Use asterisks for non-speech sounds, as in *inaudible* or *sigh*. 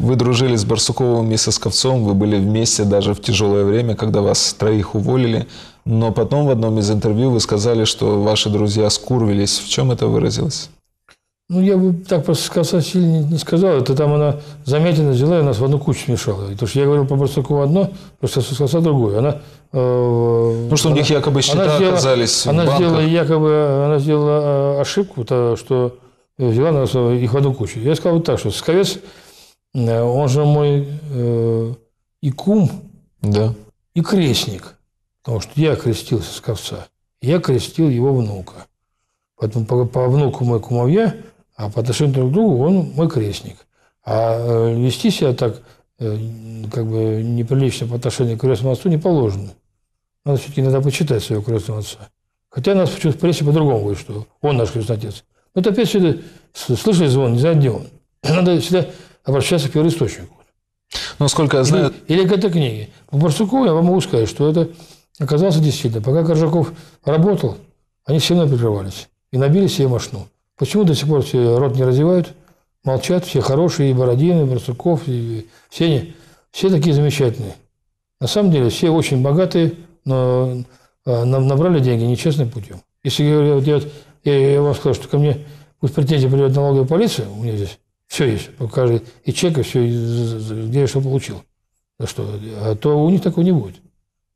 Вы дружили с Барсуковым и с Ковцом, вы были вместе даже в тяжелое время, когда вас троих уволили. Но потом в одном из интервью вы сказали, что ваши друзья скурвились. В чем это выразилось? Ну, я бы так просто сказал, сильно не сказал. Это там она заметно взяла и нас в одну кучу смешала. То, что я говорил по Барсукову одно, просто сказал другое. Она, э, ну, что она, у них якобы счета она сделала, оказались Она в банках. сделала якобы она сделала э, ошибку, то, что взяла нас их в одну кучу. Я сказал вот так, что Сковец, он же мой э, и кум, да. и крестник. Потому что я крестился с Ковца. Я крестил его внука. Поэтому по, по внуку мой кумовья, а по отношению друг к другу он мой крестник. А э, вести себя так э, как бы неприлично по отношению к крестному отцу не положено. Надо все-таки иногда почитать своего крестного отца. Хотя нас почему-то в прессе по-другому говорит, что он наш крестный отец. Но это опять всегда слышали звон, не знаю, где он. *clears throat* Надо всегда обращаться к первоисточнику. Ну, сколько я знаю... Или, или к этой книге. По Барсукову я вам могу сказать, что это оказалось действительно. Пока Коржаков работал, они все равно прикрывались. И набили себе мошну. Почему до сих пор все рот не развивают? Молчат, все хорошие, и Бородин, и Барсуков, и все, они, все такие замечательные. На самом деле все очень богатые, но а, набрали деньги нечестным путем. Если я, я, я, я вам скажу, что ко мне пусть претензии придет налоговая полиция, у меня здесь все есть, покажет и чек, и все, где я что получил. За что, а то у них такого не будет.